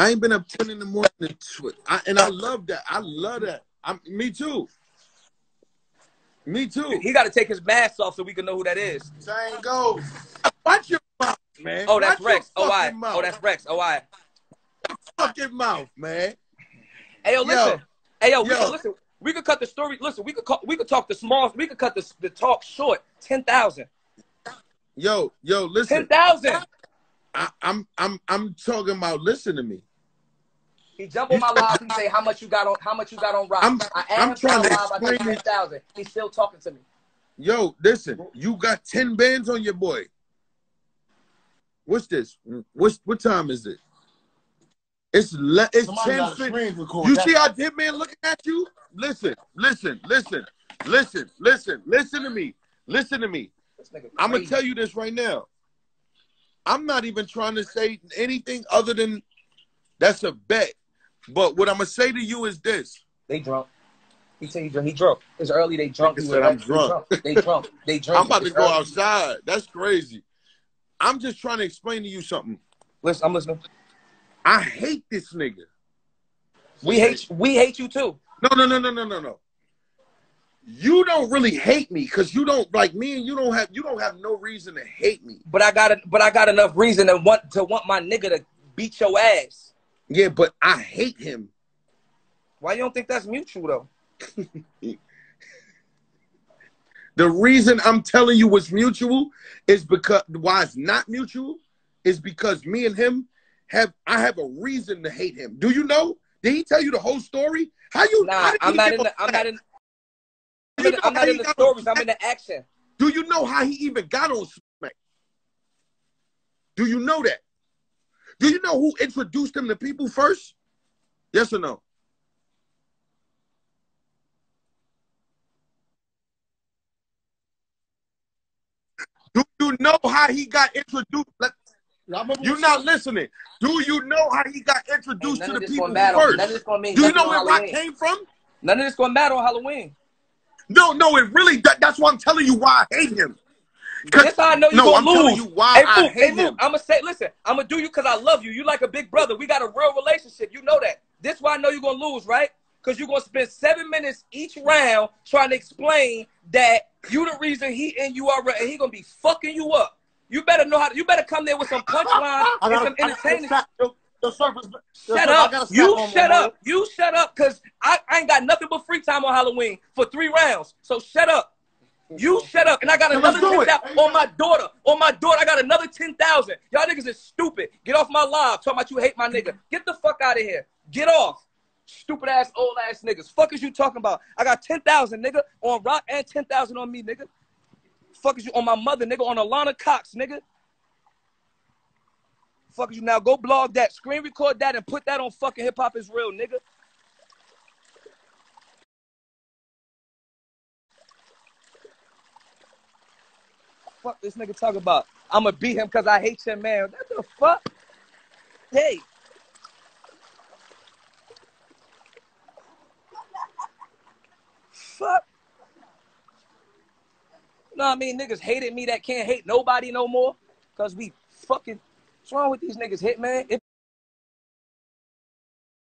I ain't been up ten in the morning I, and I love that. I love that. I'm me too. Me too. He got to take his mask off so we can know who that is. Same goes. Watch your mouth, man. Oh, that's Watch Rex. Oh, I. Mouth. Oh, that's Rex. Oh, I. fucking mouth, man. Hey, yo, listen. Hey, yo, we Yo. can, listen. We could cut the story. Listen, we could call, we could talk the small. We could cut the the talk short. Ten thousand. Yo, yo, listen. Ten thousand. I'm I'm I'm talking about listen to me. He jump on my live. He say how much you got on how much you got on Roc. I'm- I asked I'm him trying to to live. Explain ten it. thousand. He's still talking to me. Yo, listen, you got 10 bands on your boy. What's this? What's what time is it? It's le- it's Somebody 10 got a fif- screen record. You that. see how Hitman looking at you? Listen, listen, listen, listen, listen, listen to me. Listen to me. I'm gonna tell you this right now. I'm not even trying to say anything other than that's a bet. But what I'm gonna say to you is this. They drunk. He said he drunk. He drunk. It's early. They drunk. He said I'm they drunk. They drunk. They drunk. I'm about to It's go early. outside. That's crazy. I'm just trying to explain to you something. Listen, I'm listening. I hate this nigga. We hate. We hate you too. No, no, no, no, no, no, no. You don't really hate me because you don't like me, and you don't have you don't have no reason to hate me. But I got. A, but I got enough reason to want to want my nigga to beat your ass. Yeah, but I hate him. Why you don't think that's mutual though? The reason I'm telling you it's mutual is because why it's not mutual is because me and him have I have a reason to hate him. Do you know? Did he tell you the whole story? How you? how Nah, did I'm not in the. I'm not in. I'm, in, I'm not in the stories. I'm in the action. Do you know how he even got on Smack? Do you know that? Do you know who introduced him to people first? Yes or no? Do you know how he got introduced? Let- Y'all remember You're not listening. Do you know how he got introduced to the people. None of first? this gonna mean Do you know where Roc came from? None of this gonna matter on Halloween. No, no, it really. That, that's why I'm telling you why I hate him. This how I know you no, gonna I'm lose. telling you why hey, I Mook, hate hey, Mook, him. I'm gonna say, listen, I'm gonna do you because I love you. You like a big brother. We got a real relationship. You know that. This why I know you're gonna lose, right? Because you're gonna spend seven minutes each round trying to explain that you the reason he and you are, and he gonna be fucking you up. You better know how. To, you better come there with some punchline I and some I gotta entertaining. snap- yo, yo, surface, yo, Shut up. You shut up. You shut up, cause I, I ain't got nothing but free time on Halloween for three rounds. So shut up. You shut up. And I got another let's do ten it. thousand on my daughter. On my daughter, I got another ten thousand. Y'all niggas is stupid. Get off my live. Talking about you hate my nigga. Get the fuck out of here. Get off. Stupid ass old ass niggas. Fuck is you talking about? I got ten thousand nigga on Roc and ten thousand on me, nigga. Fuck is you on my mother, nigga, on Alana Cox, nigga. Fuck is you now? Go blog that, screen record that, and put that on fucking hip hop is real, nigga. Fuck this nigga talk about. I'ma beat him because I hate him, man. What the fuck? Hey. Fuck. No, I mean niggas hated me that can't hate nobody no more. Cause we fucking what's wrong with these niggas Hitman?